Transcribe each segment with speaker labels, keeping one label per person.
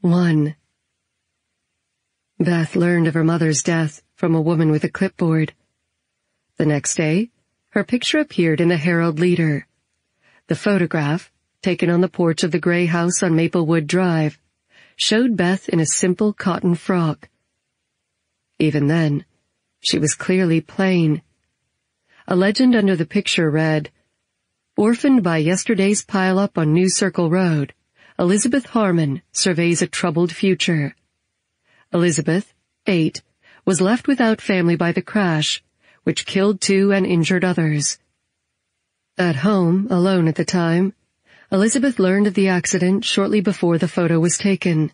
Speaker 1: 1. Beth learned of her mother's death from a woman with a clipboard. The next day, her picture appeared in the Herald Leader. The photograph, taken on the porch of the gray house on Maplewood Drive, showed Beth in a simple cotton frock. Even then, she was clearly plain. A legend under the picture read, Orphaned by yesterday's pileup on New Circle Road, Elizabeth Harmon surveys a troubled future. Elizabeth, eight, was left without family by the crash, which killed two and injured others. At home, alone at the time, Elizabeth learned of the accident shortly before the photo was taken.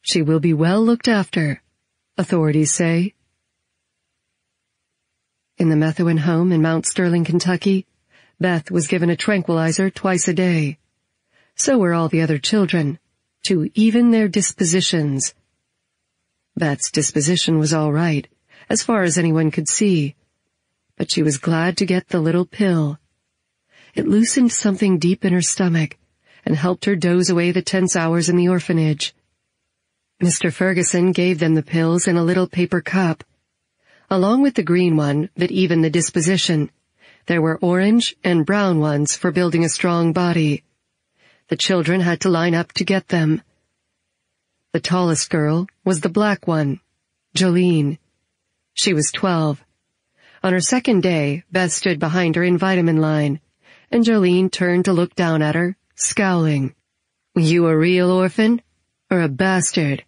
Speaker 1: She will be well looked after, authorities say. In the Methuen home in Mount Sterling, Kentucky, Beth was given a tranquilizer twice a day. So were all the other children, to even their dispositions. Beth's disposition was all right, as far as anyone could see, but she was glad to get the little pill. It loosened something deep in her stomach and helped her doze away the tense hours in the orphanage. Mr. Fergussen gave them the pills in a little paper cup. Along with the green one that evened the disposition, there were orange and brown ones for building a strong body. The children had to line up to get them. The tallest girl was the black one, Jolene. She was twelve. On her second day, Beth stood behind her in vitamin line, and Jolene turned to look down at her, scowling. You a real orphan? Or a bastard?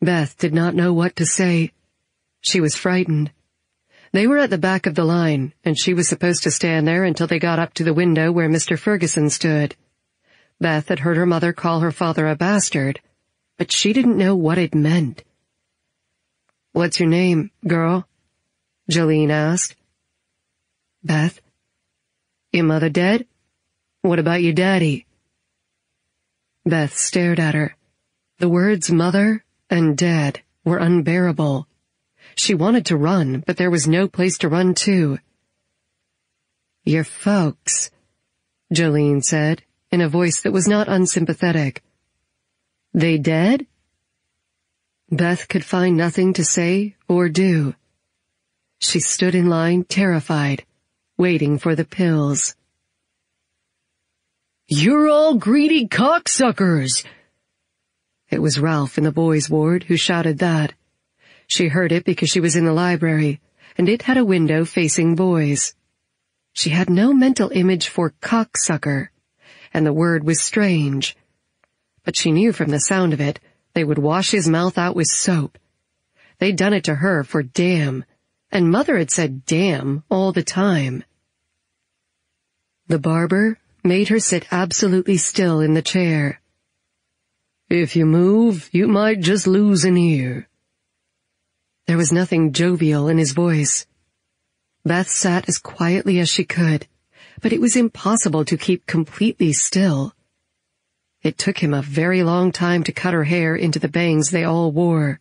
Speaker 1: Beth did not know what to say. She was frightened. They were at the back of the line, and she was supposed to stand there until they got up to the window where Mr. Fergussen stood. Beth had heard her mother call her father a bastard, but she didn't know what it meant. What's your name, girl? Jolene asked. Beth. Your mother dead? What about your daddy? Beth stared at her. The words mother and dead were unbearable. She wanted to run, but there was no place to run to. Your folks, Jolene said, in a voice that was not unsympathetic. They dead? Beth could find nothing to say or do. She stood in line terrified, waiting for the pills. You're all greedy cocksuckers! It was Ralph in the boys' ward who shouted that. She heard it because she was in the library, and it had a window facing boys. She had no mental image for cocksucker, and the word was strange. But she knew from the sound of it they would wash his mouth out with soap. They'd done it to her for damn, and mother had said damn all the time. The barber made her sit absolutely still in the chair. If you move, you might just lose an ear. There was nothing jovial in his voice. Beth sat as quietly as she could, but it was impossible to keep completely still. It took him a very long time to cut her hair into the bangs they all wore.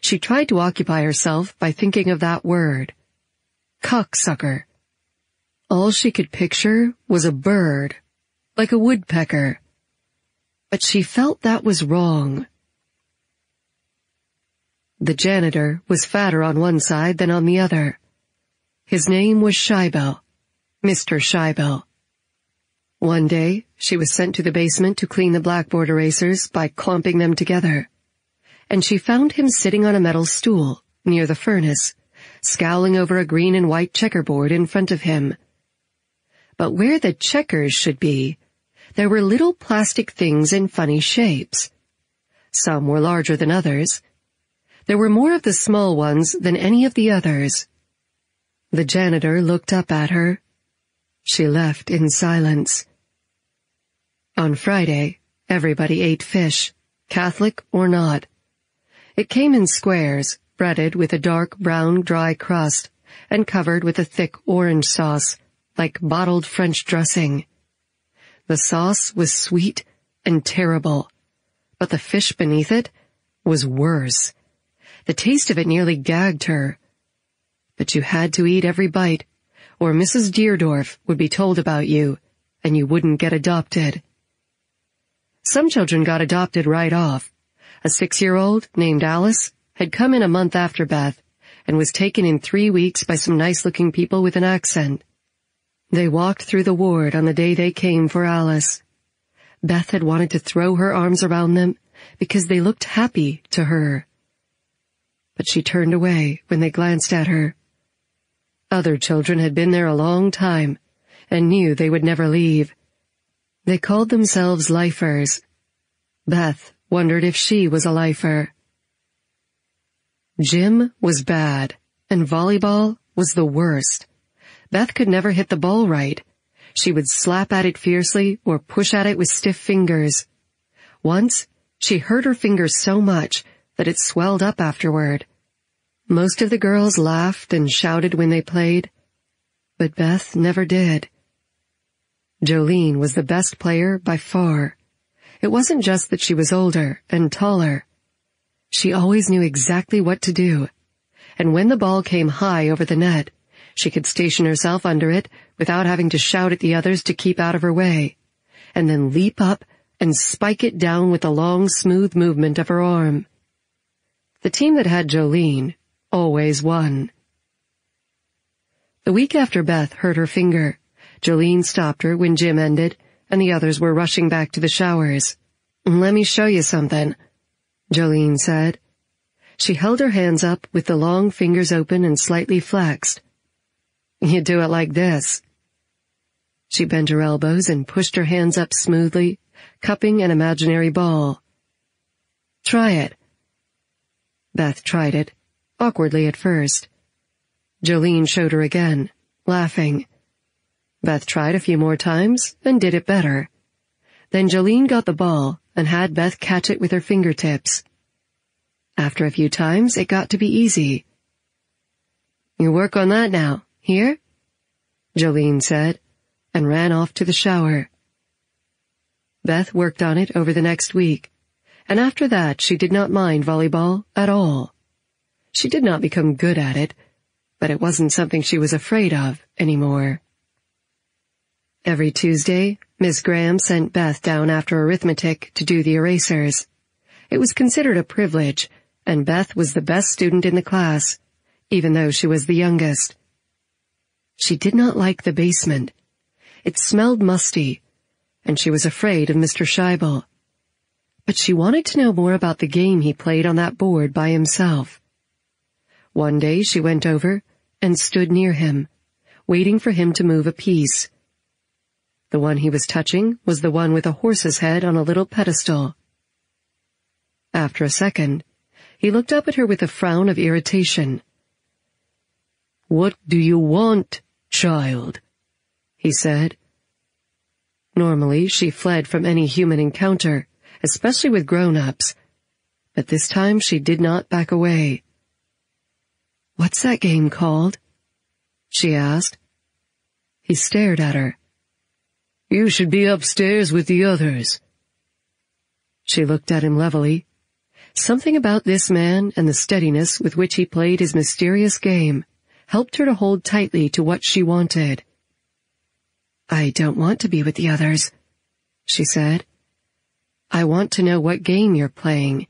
Speaker 1: She tried to occupy herself by thinking of that word. Cocksucker. All she could picture was a bird, like a woodpecker. But she felt that was wrong. The janitor was fatter on one side than on the other. His name was Shaibel, Mr. Shaibel. One day, she was sent to the basement to clean the blackboard erasers by clumping them together. And she found him sitting on a metal stool near the furnace, scowling over a green and white checkerboard in front of him. But where the checkers should be, there were little plastic things in funny shapes. Some were larger than others, there were more of the small ones than any of the others. The janitor looked up at her. She left in silence. On Friday, everybody ate fish, Catholic or not. It came in squares, breaded with a dark brown dry crust, and covered with a thick orange sauce, like bottled French dressing. The sauce was sweet and terrible, but the fish beneath it was worse. The taste of it nearly gagged her. But you had to eat every bite, or Mrs. Deardorff would be told about you, and you wouldn't get adopted. Some children got adopted right off. A six-year-old named Alice had come in a month after Beth and was taken in three weeks by some nice-looking people with an accent. They walked through the ward on the day they came for Alice. Beth had wanted to throw her arms around them because they looked happy to her. But she turned away when they glanced at her. Other children had been there a long time and knew they would never leave. They called themselves lifers. Beth wondered if she was a lifer. Gym was bad, and volleyball was the worst. Beth could never hit the ball right. She would slap at it fiercely or push at it with stiff fingers. Once, she hurt her fingers so much that it swelled up afterward. Most of the girls laughed and shouted when they played, but Beth never did. Jolene was the best player by far. It wasn't just that she was older and taller. She always knew exactly what to do. And when the ball came high over the net, she could station herself under it without having to shout at the others to keep out of her way, and then leap up and spike it down with a long, smooth movement of her arm. The team that had Jolene always won. The week after Beth hurt her finger, Jolene stopped her when gym ended, and the others were rushing back to the showers. Let me show you something, Jolene said. She held her hands up with the long fingers open and slightly flexed. You do it like this. She bent her elbows and pushed her hands up smoothly, cupping an imaginary ball. Try it. Beth tried it, awkwardly at first. Jolene showed her again, laughing. Beth tried a few more times and did it better. Then Jolene got the ball and had Beth catch it with her fingertips. After a few times, it got to be easy. You work on that now, here? Jolene said, and ran off to the shower. Beth worked on it over the next week, and after that she did not mind volleyball at all. She did not become good at it, but it wasn't something she was afraid of anymore. Every Tuesday, Miss Graham sent Beth down after arithmetic to do the erasers. It was considered a privilege, and Beth was the best student in the class, even though she was the youngest. She did not like the basement. It smelled musty, and she was afraid of Mr. Shaibel. But she wanted to know more about the game he played on that board by himself. One day she went over and stood near him, waiting for him to move a piece. The one he was touching was the one with a horse's head on a little pedestal. After a second, he looked up at her with a frown of irritation. What do you want, child? he said. Normally, she fled from any human encounter, especially with grown-ups, but this time she did not back away. What's that game called? she asked. He stared at her. You should be upstairs with the others. She looked at him levelly. Something about this man and the steadiness with which he played his mysterious game helped her to hold tightly to what she wanted. I don't want to be with the others, she said. I want to know what game you're playing.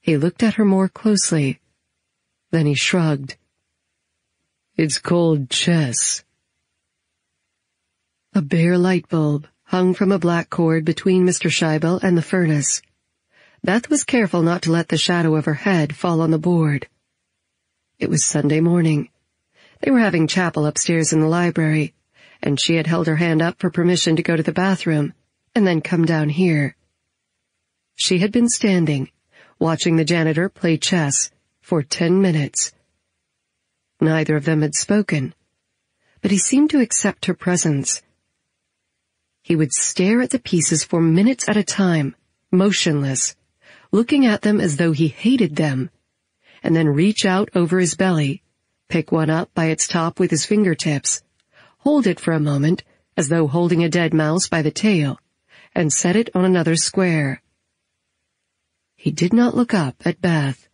Speaker 1: He looked at her more closely. Then he shrugged. It's called chess. A bare light bulb hung from a black cord between Mr. Shaibel and the furnace. Beth was careful not to let the shadow of her head fall on the board. It was Sunday morning. They were having chapel upstairs in the library, and she had held her hand up for permission to go to the bathroom and then come down here. She had been standing, watching the janitor play chess for ten minutes. Neither of them had spoken, but he seemed to accept her presence he would stare at the pieces for minutes at a time, motionless, looking at them as though he hated them, and then reach out over his belly, pick one up by its top with his fingertips, hold it for a moment as though holding a dead mouse by the tail, and set it on another square. He did not look up at Beth.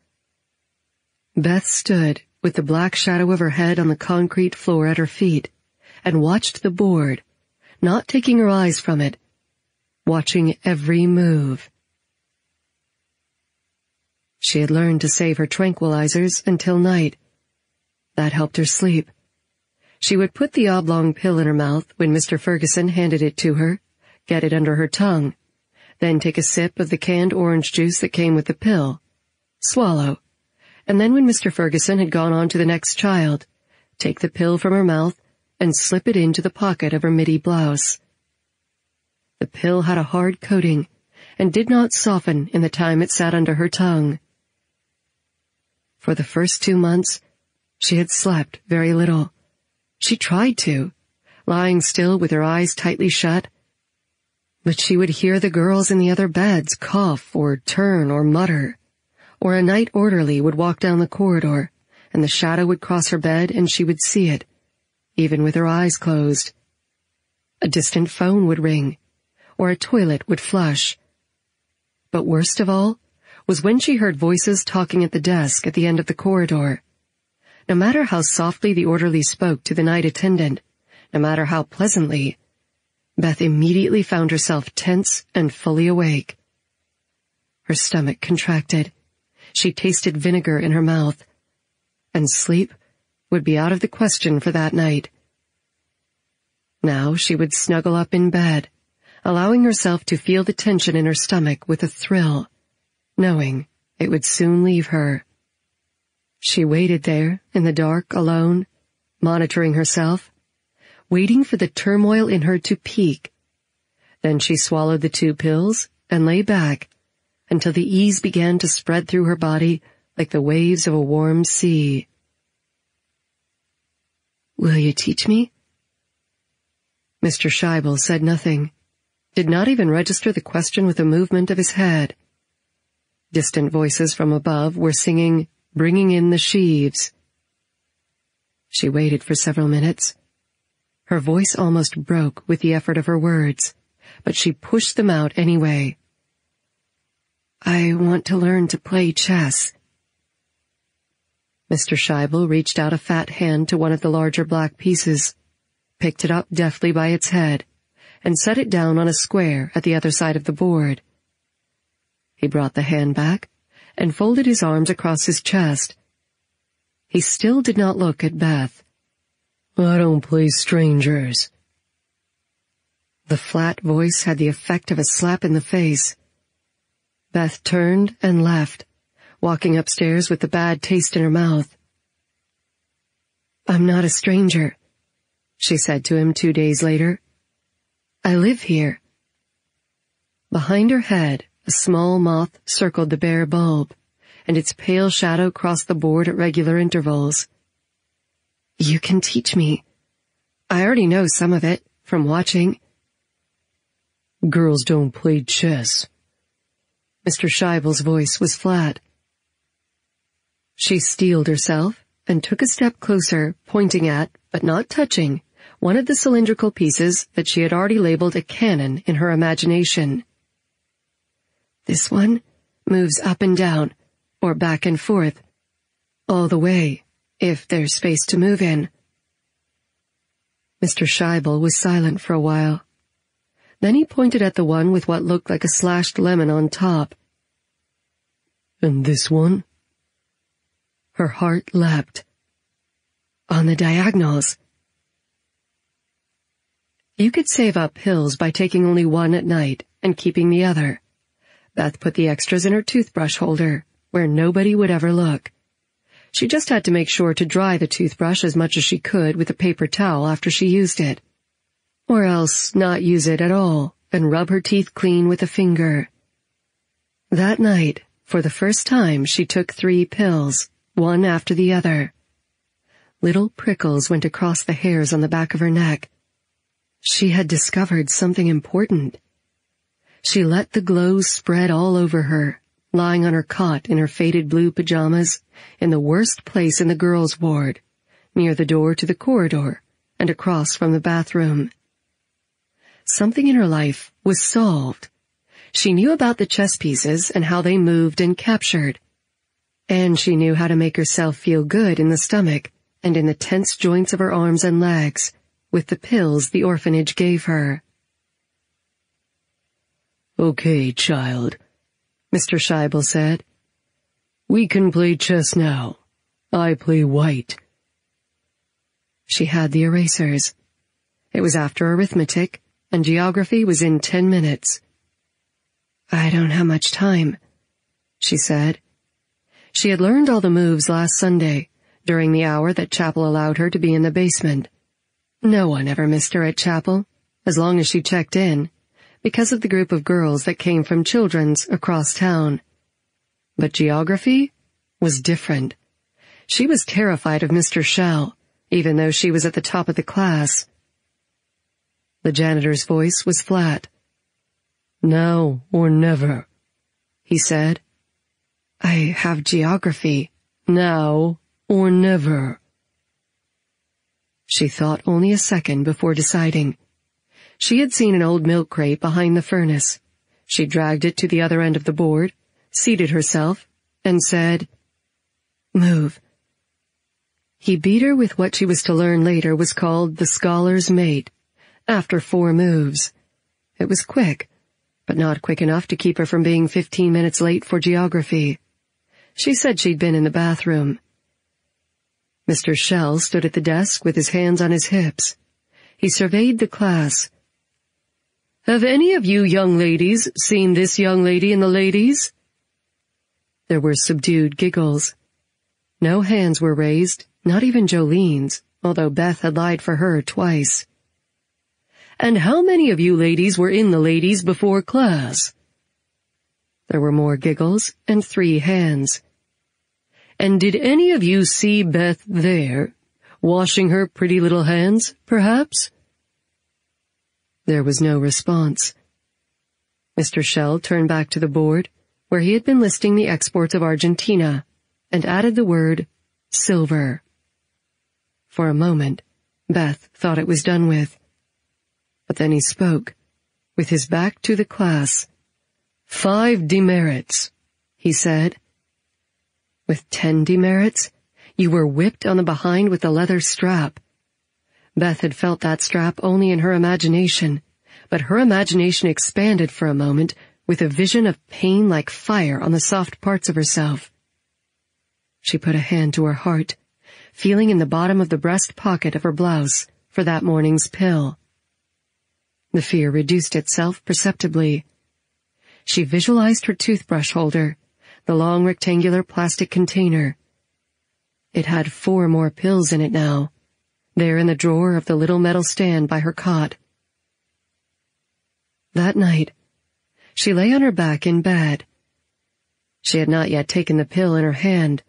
Speaker 1: Beth stood with the black shadow of her head on the concrete floor at her feet and watched the board not taking her eyes from it, watching every move. She had learned to save her tranquilizers until night. That helped her sleep. She would put the oblong pill in her mouth when Mr. Fergussen handed it to her, get it under her tongue, then take a sip of the canned orange juice that came with the pill, swallow, and then when Mr. Fergussen had gone on to the next child, take the pill from her mouth and slip it into the pocket of her midi blouse. The pill had a hard coating and did not soften in the time it sat under her tongue. For the first two months, she had slept very little. She tried to, lying still with her eyes tightly shut. But she would hear the girls in the other beds cough or turn or mutter. Or a night orderly would walk down the corridor, and the shadow would cross her bed and she would see it, even with her eyes closed. A distant phone would ring, or a toilet would flush. But worst of all was when she heard voices talking at the desk at the end of the corridor. No matter how softly the orderly spoke to the night attendant, no matter how pleasantly, Beth immediately found herself tense and fully awake. Her stomach contracted. She tasted vinegar in her mouth. And sleep would be out of the question for that night. Now she would snuggle up in bed, allowing herself to feel the tension in her stomach with a thrill, knowing it would soon leave her. She waited there, in the dark, alone, monitoring herself, waiting for the turmoil in her to peak. Then she swallowed the two pills and lay back until the ease began to spread through her body like the waves of a warm sea. Will you teach me? Mr. Shaibel said nothing, did not even register the question with a movement of his head. Distant voices from above were singing bringing in the sheaves. She waited for several minutes. Her voice almost broke with the effort of her words, but she pushed them out anyway. I want to learn to play chess. Mr. Shaibel reached out a fat hand to one of the larger black pieces, picked it up deftly by its head, and set it down on a square at the other side of the board. He brought the hand back and folded his arms across his chest. He still did not look at Beth. I don't play strangers. The flat voice had the effect of a slap in the face. Beth turned and left, walking upstairs with the bad taste in her mouth. I'm not a stranger, she said to him two days later. I live here. Behind her head, a small moth circled the bare bulb, and its pale shadow crossed the board at regular intervals. You can teach me. I already know some of it, from watching. Girls don't play chess. Mr. Shaibel's voice was flat. She steeled herself and took a step closer, pointing at, but not touching, one of the cylindrical pieces that she had already labeled a cannon in her imagination. This one moves up and down, or back and forth, all the way, if there's space to move in. Mr. Shaibel was silent for a while. Then he pointed at the one with what looked like a slashed lemon on top. And this one? Her heart leapt. On the diagonals. You could save up pills by taking only one at night and keeping the other. Beth put the extras in her toothbrush holder, where nobody would ever look. She just had to make sure to dry the toothbrush as much as she could with a paper towel after she used it. Or else not use it at all and rub her teeth clean with a finger. That night, for the first time, she took three pills, one after the other. Little prickles went across the hairs on the back of her neck. She had discovered something important. She let the glows spread all over her, lying on her cot in her faded blue pajamas, in the worst place in the girls' ward, near the door to the corridor, and across from the bathroom. Something in her life was solved. She knew about the chess pieces and how they moved and captured. And she knew how to make herself feel good in the stomach and in the tense joints of her arms and legs with the pills the orphanage gave her.
Speaker 2: Okay, child, Mr. Shaibel said. We can play chess now. I play white.
Speaker 1: She had the erasers. It was after arithmetic, and geography was in ten minutes. I don't have much time, she said. She had learned all the moves last Sunday, during the hour that chapel allowed her to be in the basement. No one ever missed her at chapel, as long as she checked in, because of the group of girls that came from children's across town. But geography was different. She was terrified of Mr. Shell, even though she was at the top of the class. The janitor's voice was flat.
Speaker 2: Now or never, he said.
Speaker 1: I have geography.
Speaker 2: Now or never.
Speaker 1: She thought only a second before deciding. She had seen an old milk crate behind the furnace. She dragged it to the other end of the board, seated herself, and said, Move. He beat her with what she was to learn later was called the scholar's mate, after four moves. It was quick, but not quick enough to keep her from being fifteen minutes late for geography. She said she'd been in the bathroom. Mr. Shell stood at the desk with his hands on his hips. He surveyed the class.
Speaker 2: Have any of you young ladies seen this young lady in the ladies?
Speaker 1: There were subdued giggles. No hands were raised, not even Jolene's, although Beth had lied for her twice.
Speaker 2: And how many of you ladies were in the ladies before class?
Speaker 1: There were more giggles and three hands.
Speaker 2: And did any of you see Beth there, washing her pretty little hands, perhaps?
Speaker 1: There was no response. Mr. Shell turned back to the board, where he had been listing the exports of Argentina, and added the word silver. For a moment, Beth thought it was done with. But then he spoke, with his back to the class.
Speaker 2: Five demerits, he said.
Speaker 1: With ten demerits, you were whipped on the behind with a leather strap. Beth had felt that strap only in her imagination, but her imagination expanded for a moment with a vision of pain like fire on the soft parts of herself. She put a hand to her heart, feeling in the bottom of the breast pocket of her blouse for that morning's pill. The fear reduced itself perceptibly. She visualized her toothbrush holder, the long rectangular plastic container. It had four more pills in it now, there in the drawer of the little metal stand by her cot. That night, she lay on her back in bed. She had not yet taken the pill in her hand,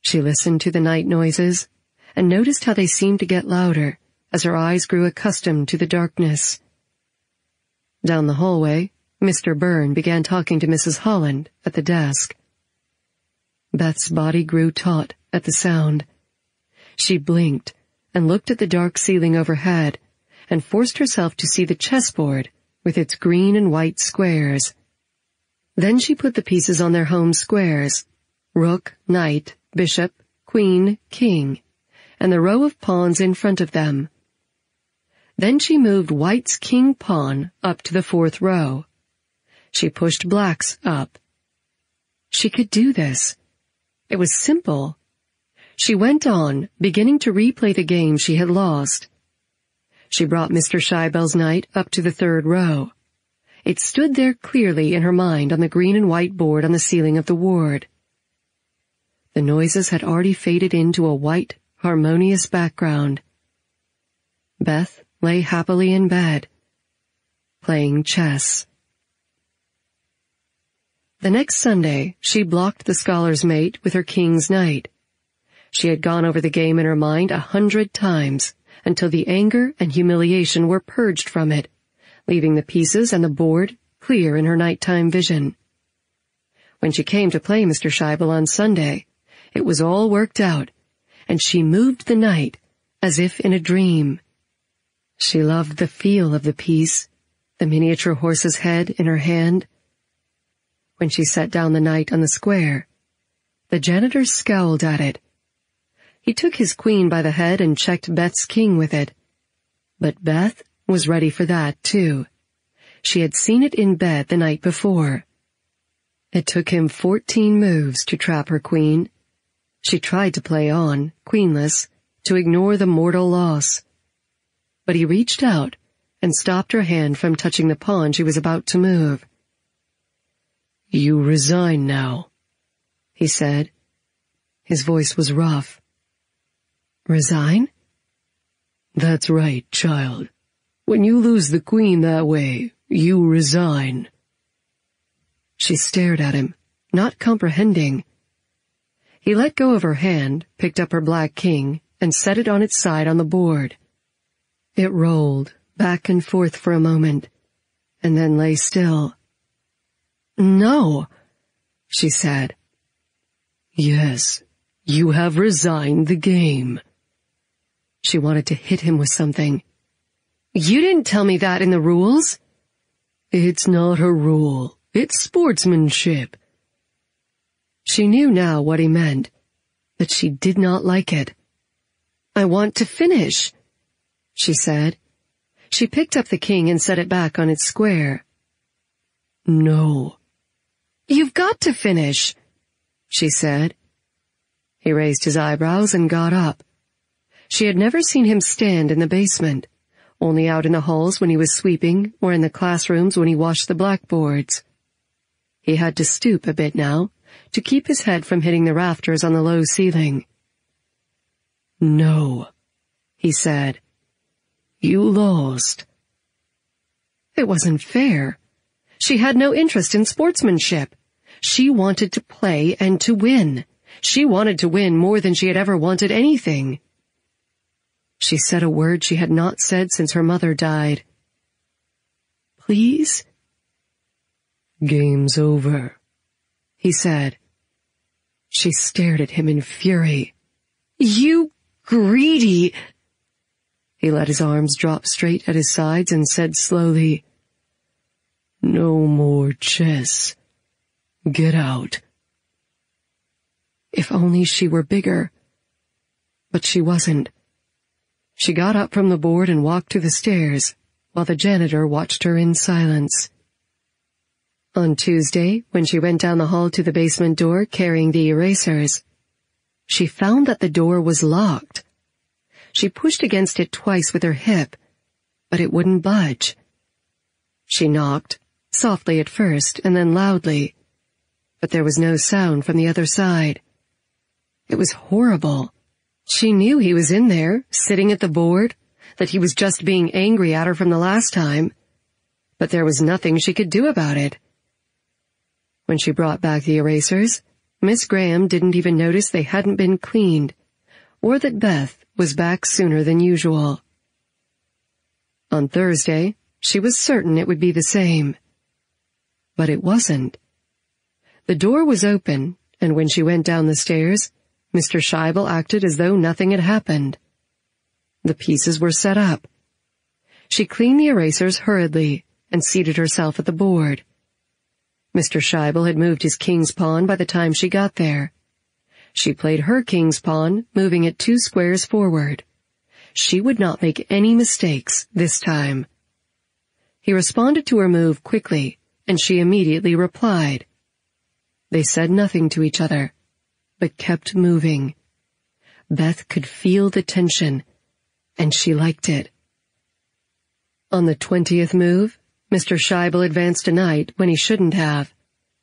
Speaker 1: she listened to the night noises and noticed how they seemed to get louder as her eyes grew accustomed to the darkness. Down the hallway, Mr. Byrne began talking to Mrs. Holland at the desk. Beth's body grew taut at the sound. She blinked and looked at the dark ceiling overhead and forced herself to see the chessboard with its green and white squares. Then she put the pieces on their home squares, rook, knight, bishop, queen, king, and the row of pawns in front of them. Then she moved white's king pawn up to the fourth row. She pushed black's up. She could do this. It was simple. She went on, beginning to replay the game she had lost. She brought Mr. Shaibel's knight up to the third row. It stood there clearly in her mind on the green and white board on the ceiling of the ward. The noises had already faded into a white, harmonious background. Beth lay happily in bed, playing chess. The next Sunday, she blocked the scholar's mate with her king's knight. She had gone over the game in her mind a hundred times until the anger and humiliation were purged from it, leaving the pieces and the board clear in her nighttime vision. When she came to play Mr. Shaibel on Sunday, it was all worked out, and she moved the knight as if in a dream. She loved the feel of the piece, the miniature horse's head in her hand. When she set down the knight on the square, the janitor scowled at it. He took his queen by the head and checked Beth's king with it. But Beth was ready for that, too. She had seen it in bed the night before. It took him fourteen moves to trap her queen. She tried to play on, queenless, to ignore the mortal loss. But he reached out and stopped her hand from touching the pawn she was about to move. You resign now, he said. His voice was rough. Resign? That's right, child. When you lose the queen that way, you resign. She stared at him, not comprehending. He let go of her hand, picked up her black king, and set it on its side on the board. It rolled, back and forth for a moment, and then lay still. No, she said. Yes, you have resigned the game. She wanted to hit him with something. You didn't tell me that in the rules. It's not a rule. It's sportsmanship. She knew now what he meant, but she did not like it. I want to finish, she said. She picked up the king and set it back on its square. No. You've got to finish, she said. He raised his eyebrows and got up. She had never seen him stand in the basement, only out in the halls when he was sweeping or in the classrooms when he washed the blackboards. He had to stoop a bit now to keep his head from hitting the rafters on the low ceiling. No, he said. You lost. It wasn't fair. She had no interest in sportsmanship. She wanted to play and to win. She wanted to win more than she had ever wanted anything. She said a word she had not said since her mother died. Please? Game's over, he said. She stared at him in fury. You greedy! He let his arms drop straight at his sides and said slowly, No more chess. Get out. If only she were bigger. But she wasn't. She got up from the board and walked to the stairs, while the janitor watched her in silence. On Tuesday, when she went down the hall to the basement door carrying the erasers, she found that the door was locked. She pushed against it twice with her hip, but it wouldn't budge. She knocked, softly at first and then loudly, but there was no sound from the other side. It was horrible. She knew he was in there, sitting at the board, that he was just being angry at her from the last time, but there was nothing she could do about it. When she brought back the erasers, Miss Graham didn't even notice they hadn't been cleaned, or that Beth was back sooner than usual. On Thursday, she was certain it would be the same. But it wasn't. The door was open, and when she went down the stairs, Mr. Shaibel acted as though nothing had happened. The pieces were set up. She cleaned the erasers hurriedly and seated herself at the board. Mr. Shaibel had moved his king's pawn by the time she got there. She played her king's pawn, moving it two squares forward. She would not make any mistakes this time. He responded to her move quickly, and she immediately replied. They said nothing to each other but kept moving. Beth could feel the tension, and she liked it. On the twentieth move, Mr. Shaibel advanced a knight when he shouldn't have,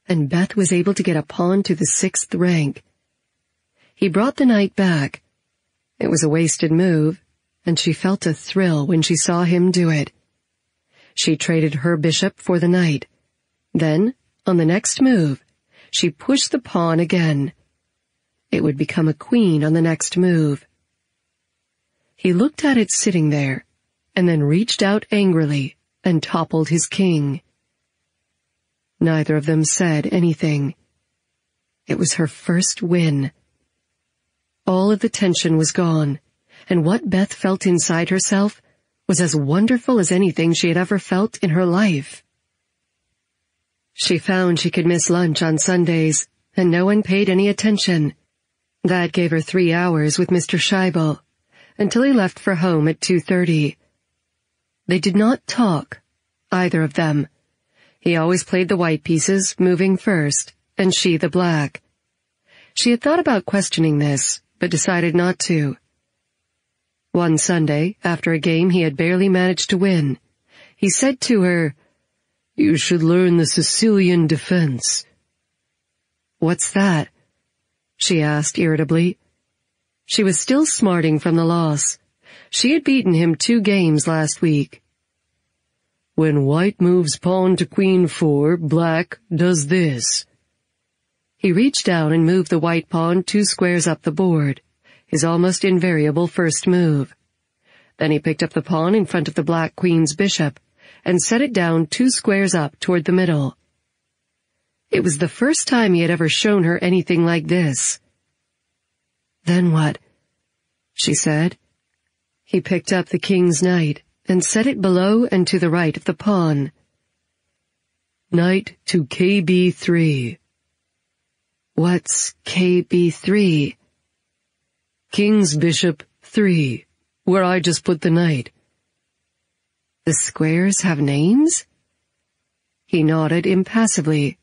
Speaker 1: and Beth was able to get a pawn to the sixth rank. He brought the knight back. It was a wasted move, and she felt a thrill when she saw him do it. She traded her bishop for the knight. Then, on the next move, she pushed the pawn again it would become a queen on the next move. He looked at it sitting there, and then reached out angrily and toppled his king. Neither of them said anything. It was her first win. All of the tension was gone, and what Beth felt inside herself was as wonderful as anything she had ever felt in her life. She found she could miss lunch on Sundays, and no one paid any attention. That gave her three hours with Mr. Shaibel, until he left for home at 2.30. They did not talk, either of them. He always played the white pieces, moving first, and she the black. She had thought about questioning this, but decided not to. One Sunday, after a game he had barely managed to win, he said to her, You should learn the Sicilian defense. What's that? She asked irritably. She was still smarting from the loss. She had beaten him two games last week. When white moves pawn to queen four, black does this. He reached down and moved the white pawn two squares up the board, his almost invariable first move. Then he picked up the pawn in front of the black queen's bishop and set it down two squares up toward the middle. It was the first time he had ever shown her anything like this. Then what? She said. He picked up the king's knight and set it below and to the right of the pawn. Knight to KB3. What's KB3? King's Bishop 3, where I just put the knight. The squares have names? He nodded impassively.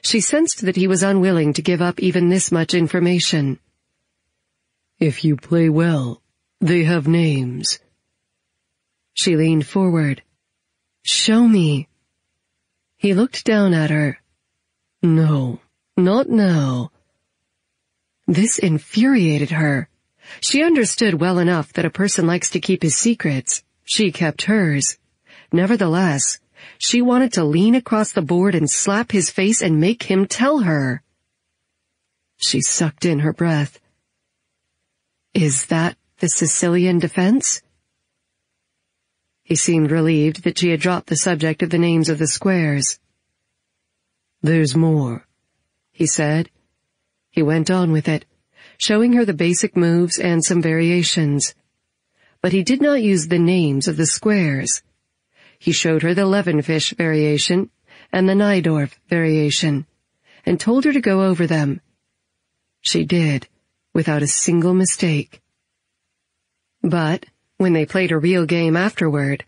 Speaker 1: She sensed that he was unwilling to give up even this much information. If you play well, they have names. She leaned forward. Show me. He looked down at her. No, not now. This infuriated her. She understood well enough that a person likes to keep his secrets. She kept hers. Nevertheless, she wanted to lean across the board and slap his face and make him tell her. She sucked in her breath. Is that the Sicilian defense? He seemed relieved that she had dropped the subject of the names of the squares. There's more, he said. He went on with it, showing her the basic moves and some variations. But he did not use the names of the squares. He showed her the Levenfish variation and the Najdorf variation, and told her to go over them. She did, without a single mistake. But, when they played a real game afterward,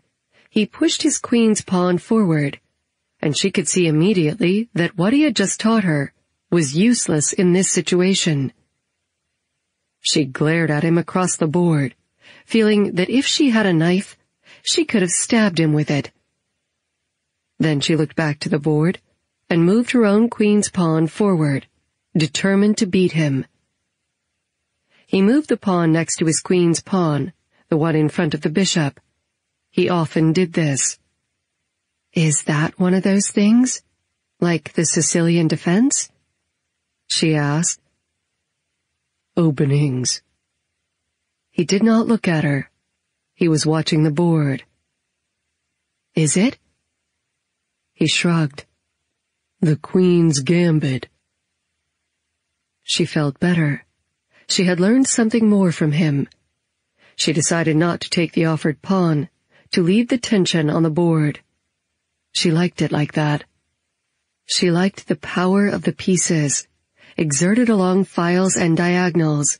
Speaker 1: he pushed his queen's pawn forward, and she could see immediately that what he had just taught her was useless in this situation. She glared at him across the board, feeling that if she had a knife, she could have stabbed him with it. Then she looked back to the board and moved her own queen's pawn forward, determined to beat him. He moved the pawn next to his queen's pawn, the one in front of the bishop. He often did this. Is that one of those things? Like the Sicilian defense? She asked. Openings. He did not look at her. He was watching the board. Is it? He shrugged. The Queen's Gambit. She felt better. She had learned something more from him she decided not to take the offered pawn, to leave the tension on the board. She liked it like that. She liked the power of the pieces, exerted along files and diagonals.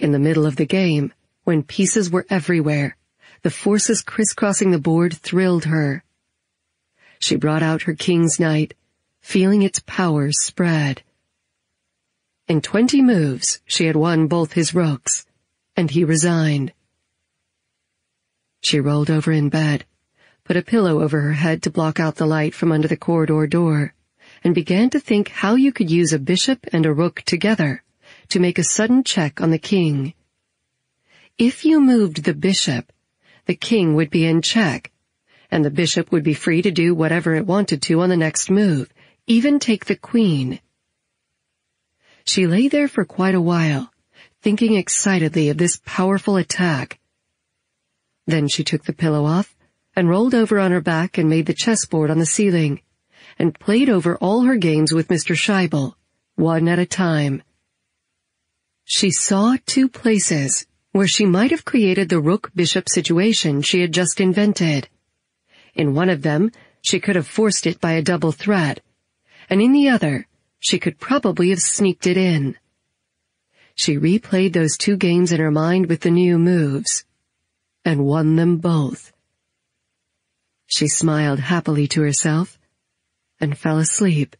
Speaker 1: In the middle of the game, when pieces were everywhere, the forces crisscrossing the board thrilled her. She brought out her king's knight, feeling its power spread. In twenty moves, she had won both his rooks and he resigned. She rolled over in bed, put a pillow over her head to block out the light from under the corridor door, and began to think how you could use a bishop and a rook together to make a sudden check on the king. If you moved the bishop, the king would be in check, and the bishop would be free to do whatever it wanted to on the next move, even take the queen. She lay there for quite a while, thinking excitedly of this powerful attack. Then she took the pillow off and rolled over on her back and made the chessboard on the ceiling and played over all her games with Mr. Shaibel, one at a time. She saw two places where she might have created the rook-bishop situation she had just invented. In one of them, she could have forced it by a double threat, and in the other, she could probably have sneaked it in. She replayed those two games in her mind with the new moves, and won them both. She smiled happily to herself and fell asleep.